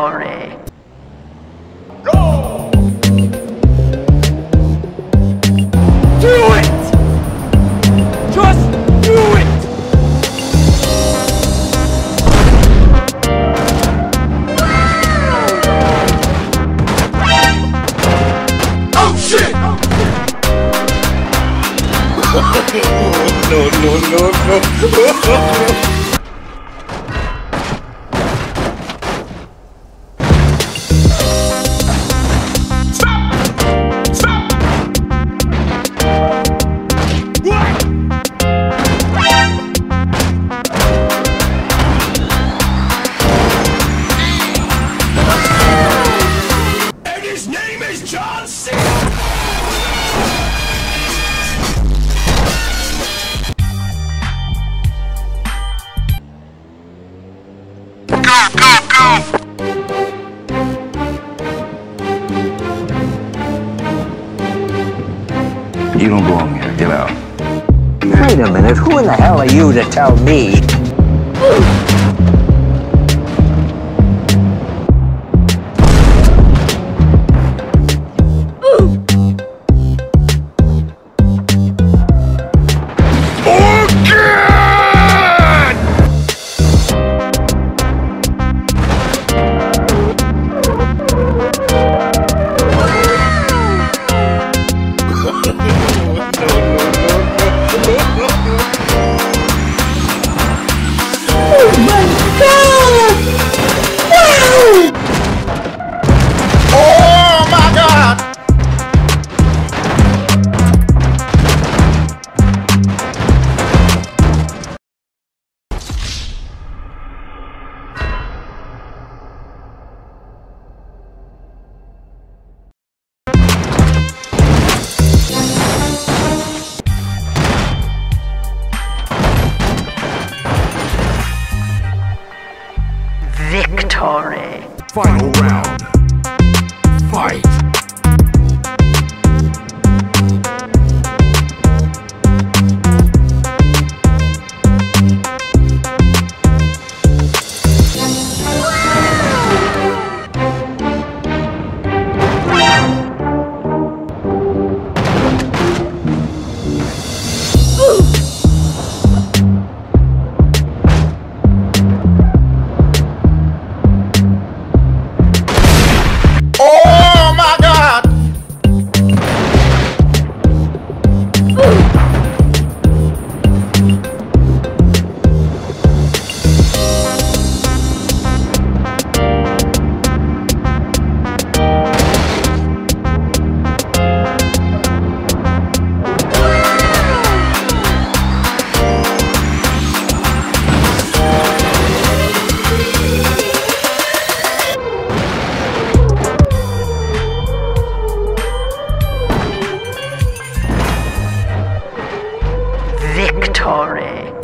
Victory. Do it! Just do it! Oh shit! Stop! A minute, who in the hell are you to tell me? Final round. Fight! Victory.